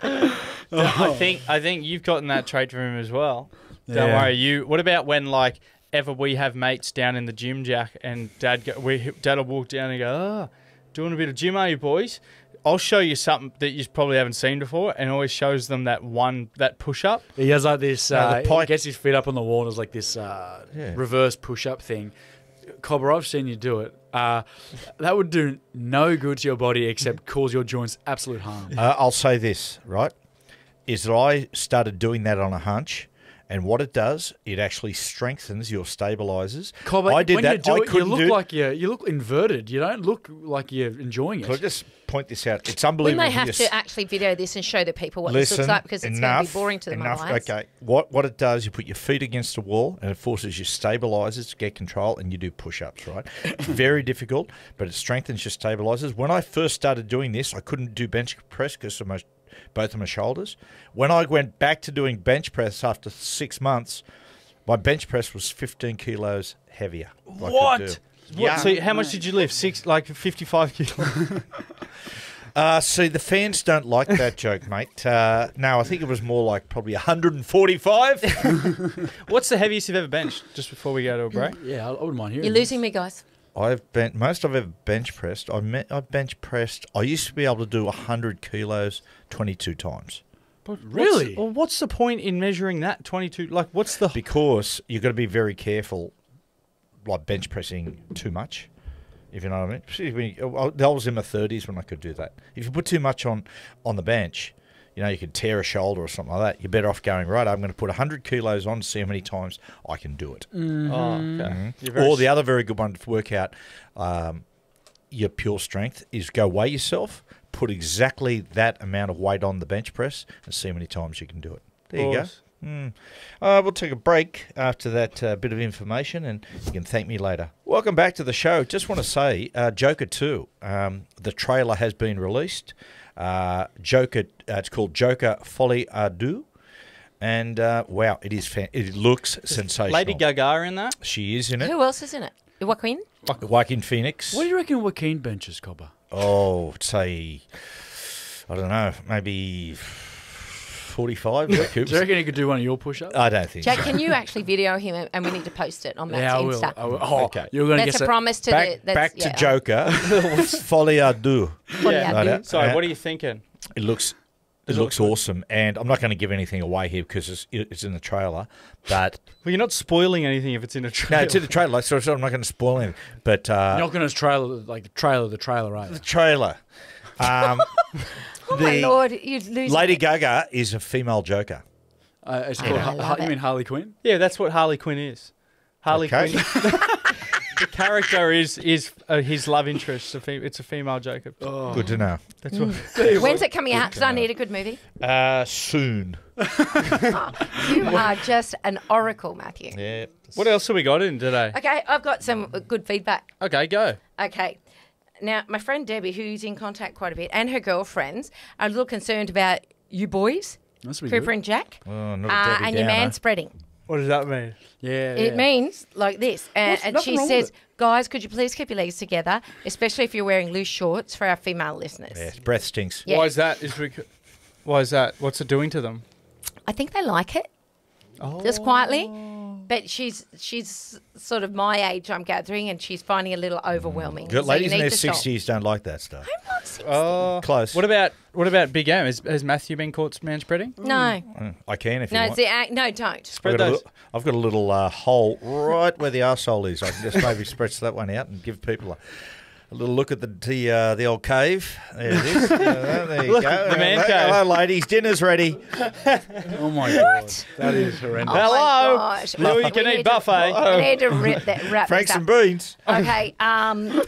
I think I think you've gotten that trait from him as well. Don't Yeah. worry. You. What about when like ever we have mates down in the gym, Jack, and Dad go, we Dad'll walk down and go, oh, doing a bit of gym, are you boys? I'll show you something that you probably haven't seen before, and always shows them that one that push up. He has like this. No, the Uh, he pike- gets his feet up on the wall. and There's like this uh, Yeah. reverse push-up thing. Cobber, I've seen you do it. Uh, that would do no good to your body except cause your joints absolute harm. Uh, I'll say this, right? Is that I started doing that on a hunch, and what it does, it actually strengthens your stabilizers. Cobber, I did when that. you do I it, you look do. like you you look inverted. You don't look like you're enjoying Can I it. just point this out? It's unbelievable. We unbelievable. may have Yes. to actually video this and show the people what this Listen, looks like because it's going to be boring to them enough. otherwise. Okay, what what it does, you put your feet against the wall, and it forces your stabilizers to get control, and you do push-ups. Right, very difficult, but it strengthens your stabilizers. When I first started doing this, I couldn't do bench press because of my both of my shoulders. When I went back to doing bench press after six months, my bench press was 15 kilos heavier. What? Yeah. So how much did you lift? Six, like fifty-five kilos. Uh, see, the fans don't like that joke, mate. Uh, no, I think it was more like probably 145. What's the heaviest you've ever benched? Just before we go to a break. Yeah, I, I wouldn't mind hearing. You're this. losing me, guys. I've been most I've ever bench pressed. I met I bench pressed. I used to be able to do 100 kilos 22 times But Really? What's, well, what's the point in measuring that twenty-two? Like, what's the? because you've got to be very careful, like bench pressing too much. If you know what I mean. Excuse me, I I was in my thirties when I could do that. If you put too much on on the bench, you know, you could tear a shoulder or something like that. You're better off going right. I'm going to put 100 kilos on, to see how many times I can do it. Oh, okay. You're very Or the other very good one to work out um, your pure strength is go weigh yourself, put exactly that amount of weight on the bench press, and see how many times you can do it. There you go. Mm. Uh, we'll take a break after that uh, bit of information, and you can thank me later. Welcome back to the show. Just want to say, uh, Joker Two, um, the trailer has been released. Uh, Joker, uh, it's called Joker Folie à Deux, and uh, wow, it is. Fan- it looks sensational. Lady Gaga in that. She is in it. Who else is in it? Joaquin? Joaquin Phoenix. What do you reckon Joaquin benches, Cobber? Oh, say, I don't know, maybe 45 Do you reckon he could do one of your push-ups? I don't think Jack, so. can you actually video him and- and we need to post it on Matt's yeah, I will. Insta? I will. Oh, Okay. You're going to That's guess a it. promise to Back, the. That's, back yeah. to Joker. Folie à deux. Yeah. Right, Sorry, what are you thinking? It looks it looks awesome, and I'm not going to give anything away here because it's, it's in the trailer. But Well, you're not spoiling anything if it's in a no, it's in the trailer, so, so I'm not going to spoil anything. But uh, You're not going to trailer like the trailer, the trailer, right? the trailer. Um, Oh my lord, you'd lose. Lady Gaga is a female Joker. Uh, it's called. know, I Ha- you mean Harley Quinn? Yeah, that's what Harley Quinn is. Harley Okay. Quinn. the character is is uh, his love interest. A fe- it's a female Joker. Oh. Good to know. That's what. When's it coming out? Because I need a good movie. Uh, soon. You are just an oracle, Matthew. Yeah. What else have we got in today? Okay, I've got some good feedback. Okay, go. Okay. Now, my friend Debbie, who's in contact quite a bit, and her girlfriends are a little concerned about you boys, Cooper good. and Jack, Oh, not uh, Debbie and your man spreading. What does that mean? Yeah, It yeah. means like this. And, and she says, guys, could you please keep your legs together, especially if you're wearing loose shorts for our female listeners? Yeah, breath stinks. Yeah. Why is that? Is rec- why is that? What's it doing to them? I think they like it, Oh. just quietly. But she's she's sort of my age, I'm gathering, and she's finding it a little overwhelming. Good So ladies in their sixties don't like that stuff. I'm not 60. Oh, Close. What about what about Big M? Has, has Matthew been caught man spreading? No, Mm, I can if you want. it's the act. No, don't. I've Spread got, a, those. li- I've got a little uh, hole right where the arsehole is. I can just maybe stretch that one out and give people a, a little look at the the, uh, the old cave. There it is. Uh, there you Look, go. the man Hello, cave. hello, ladies. Dinner's ready. Oh my god, that is horrendous. Oh Hello. my gosh. Louis, you can need eat to- buffet. We need to rip that, wrap Franks and beans. Okay. Um.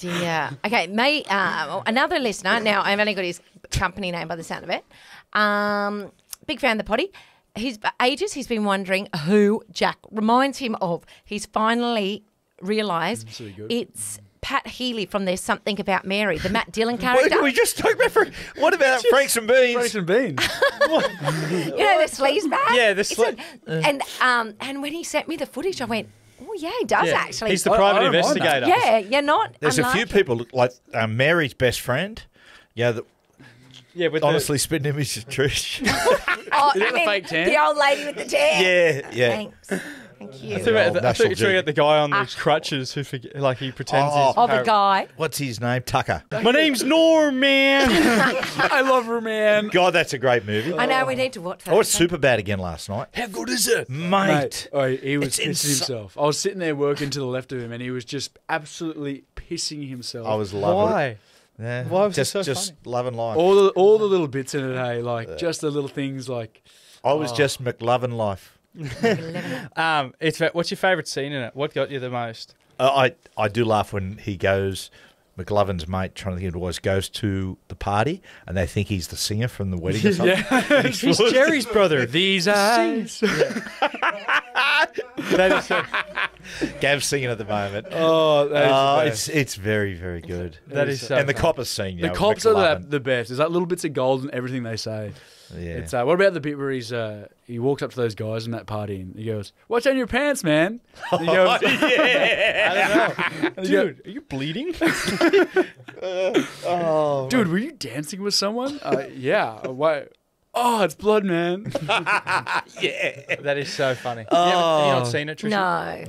Yeah. Okay. May uh, another listener. Now I've only got his company name by the sound of it. Um, big fan of the potty. He's ages. He's been wondering who Jack reminds him of. He's finally realised it's Pat Healy from There's Something About Mary, the Matt Dillon Wait, character. we just talked about. Fra- what about Franks and beans? Rice and beans. you know the sleaze bag. Yeah, the It's sle- and um and when he sent me the footage, I went, oh yeah, he does Yeah. actually. He's the I- private I don't mind that. investigator. yeah, you're not. There's a few people like uh, Mary's best friend. Yeah, that Yeah, with honestly spitting image of Trish. Oh, Is that I the mean, fake tan? The old lady with the tan. yeah, yeah. Thanks. Thank you. I thought, I old thought National you were talking about the guy on the Ah. crutches who forget, like he pretends Oh. he's. Oh, the guy. What's his name? Tucker. My name's Norm, man. I love her, man. God, that's a great movie. I know we need to watch that. I watched Superbad again last night. How good is it, mate? Mate, oh, he was It's pissing insa- himself. I was sitting there working to the left of him, and he was just absolutely pissing himself. I was loving it. Why? Yeah. Why was it just, so just funny? loving life. all the all the little bits in it. Hey, like just the little things, like I was just McLovin life. Um, it's what's your favourite scene in it? What got you the most? Uh, I I do laugh when he goes. McLovin's mate, trying to think who it was, goes to the party and they think he's the singer from the wedding or something. He's Jerry's brother. these eyes. That is so, Gav's singing at the moment. Oh, that is the it's it's very very good. that is so and the funny. coppers scene. You the know, cops are the, the best. There's like little bits of gold in everything they say. Yeah. It's uh, what about the bit where he's uh, he walks up to those guys in that party and he goes, "Watch on your pants, man." And he goes, Dude, are you bleeding? Oh "Dude, were you dancing with someone?" Uh, yeah. Uh, Why? Oh, it's blood, man. Yeah. That is so funny. You, haven't, you not seen it, Tricia?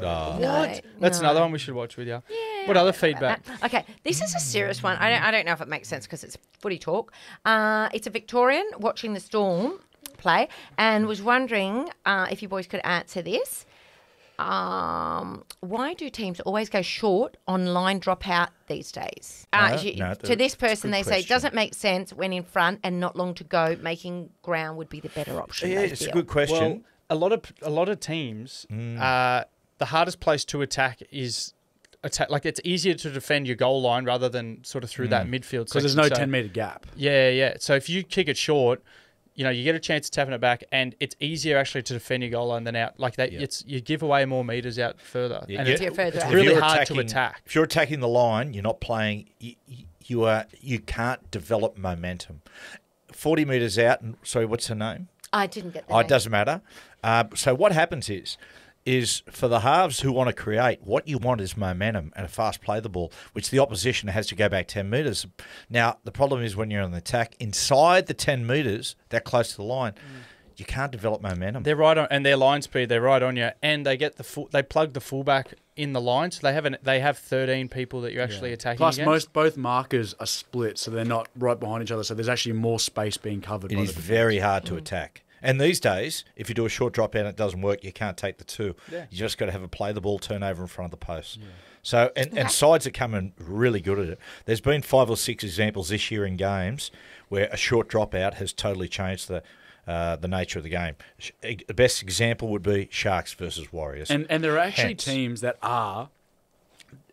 No. Oh. No, That's no. another one we should watch with you. Yeah, What I other don't know about feedback? that. Okay, this is a serious one. I don't, I don't know if it makes sense because it's footy talk. Uh, it's a Victorian watching the Storm play and was wondering uh, if you boys could answer this. Um, why do teams always go short on line dropout these days? Uh, No, you- no, to this person, good they say it doesn't make sense when in front and not long to go. Making ground would be the better option. Yeah, they it's a good question. Well, a lot of a lot of teams, uh, the hardest place to attack is attack. Like it's easier to defend your goal line rather than sort of through that midfield. Because there's no So- 10 metre gap. Yeah, yeah. So if you kick it short, you know you get a chance of tapping it back, and it's easier actually to defend your goal line than out. Like that, Yeah. it's you give away more meters out further, Yeah, and yeah. it's, You're further it's really you're hard to attack. If you're attacking the line, you're not playing. You, you are. You can't develop momentum. Forty meters out, and sorry, what's her name? I didn't get that. Oh, it doesn't matter. Uh, so what happens is, is for the halves who want to create, what you want is momentum and a fast play the ball, which the opposition has to go back ten meters. Now the problem is when you're on the attack inside the ten meters, that close to the line, you can't develop momentum. They're right on, and their line speed, they're right on you, and they get the full, they plug the fullback in the line, so they have an, they have 13 people that you're actually attacking. Plus, against. most both markers are split, so they're not right behind each other. So there's actually more space being covered. It by is the very hard to attack. And these days, if you do a short drop out and it doesn't work, you can't take the two. Yeah. You just got to have a play the ball turnover in front of the post. So and, and sides are coming really good at it. There's been five or six examples this year in games where a short drop out has totally changed the uh, the nature of the game. The best example would be Sharks versus Warriors. And and there are actually Hence. teams that are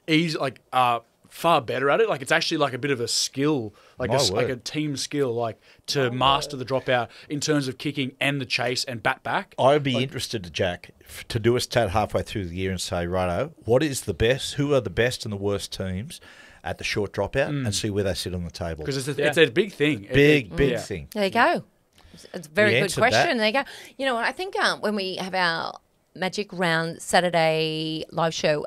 easy, like are far better at it. Like it's actually like a bit of a skill, like a My like a team skill, like to master the dropout in terms of kicking and the chase and bat back. I would be interested, Jack, to do a stat halfway through the year and say, righto, what is the best? Who are the best and the worst teams at the short dropout, and see where they sit on the table. Because it's a, Yeah. it's a big thing. It- Big, it- big yeah. thing. There you go. It's- It's a very We good question. that. There you go. You know what? I think um, when we have our Magic Round Saturday live show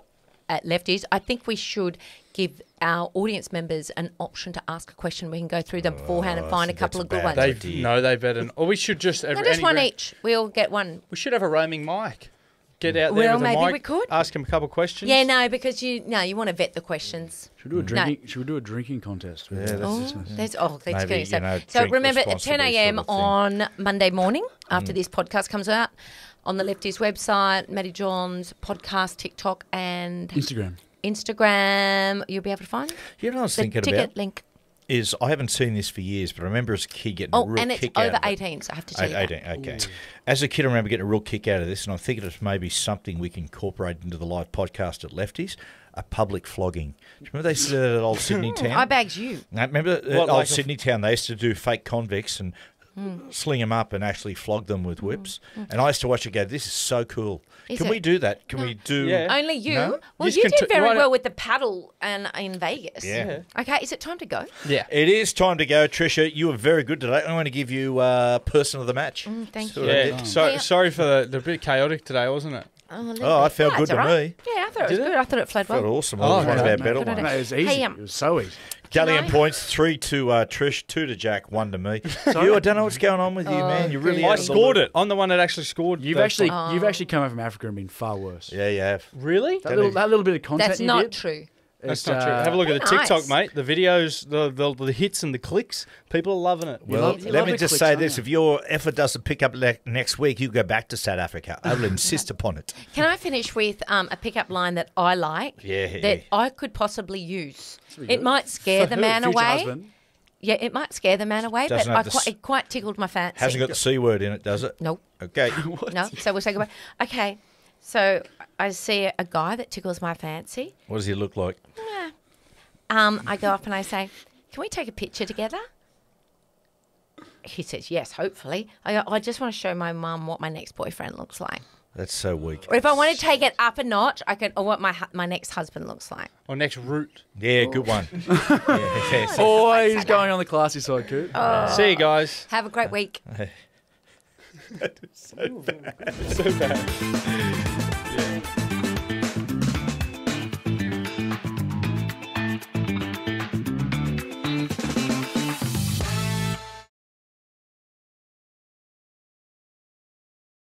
at Lefty's, I think we should give our audience members an option to ask a question. We can go through them beforehand and I find a couple of good ones. They idea. no, they better. Or we should just No, just one round- each. We all get one. We should have a roaming mic. Get out there Well, with a maybe mic. we could. ask him a couple of questions. Yeah, no, because you no, you want to vet the questions. Should we do a drinking? Should we do a drinking contest? Yeah, that's- Oh, listeners? there's oh, that's Maybe, good. So, you know, so remember at 10 a.m. sort of on Monday morning Mm. after this podcast comes out on the Lefty's website, Matty Johns podcast, TikTok, and Instagram. Instagram. You'll be able to find You know what I was the thinking ticket about? link. Is I haven't seen this for years, but I remember as a kid getting a Oh, real and it's kick out over of it. 18, so I have to tell Eight- you. that. 18, okay. As a kid, I remember getting a real kick out of this, and I'm thinking it's maybe something we can incorporate into the live podcast at Lefty's a public flogging. Do you remember they used to do that at Old Sydney Town? I bags you. Now, remember at What, Old like a- Sydney Town, they used to do fake convicts and Sling them up and actually flog them with whips. And I used to watch it go, this is so cool. Is can it? we do that? Can we do... Yeah. Only you. No? Well, Just you did very well with the paddle and in Vegas. Yeah. Okay, is it time to go? Yeah. It is time to go, Trisha. You were very good today. I want to give you uh, person of the match. Mm, thank So you. Yeah. did. So, Yeah. Sorry for the, the bit chaotic today, wasn't it? Oh, a Oh, I felt No, good to all right. me. Yeah, I thought it was Did it? good. I thought it flowed Felt well. awesome. Oh, It was one of our better ones. No, it was easy. Hey, um, it was so easy. Galleon points, three to uh, Trish, two to Jack, one to me. you, I don't know what's going on with you, Oh, man. You really. I out of the scored loop. it. I'm the one that actually scored. You've the- actually Oh. you've actually come out from Africa and been far worse. Yeah, you have. Really? That little, that little bit of content That's you not did, true. That's it's, not true. uh, Have a look at the Very TikTok, mate. The videos, the, the the hits and the clicks. People are loving it. Well, love- let me just clicks, say this: you? if your effort doesn't pick up le- next week, you go back to South Africa. I will insist upon it. Can I finish with um, a pickup line that I like? Yeah. That I could possibly use. It good. might scare For the who? man Future away. husband. Yeah, it might scare the man away, Doesn't but I have the quite, s- it quite tickled my fancy. Hasn't got the c word in it, does it? Nope. Okay. No. So we'll say goodbye. Okay. So I see a guy that tickles my fancy. What does he look like? Um, I go up and I say, "Can we take a picture together?" He says, "Yes, hopefully." I go, "I just want to show my mum what my next boyfriend looks like." That's so weak. Or if I want to take it up a notch, I can, or what my hu- my next husband looks like. Or next route. Yeah, good one. yeah, yes. Always going on the classy side, Coot. See you guys. Have a great week. that is so bad. So bad. Yeah.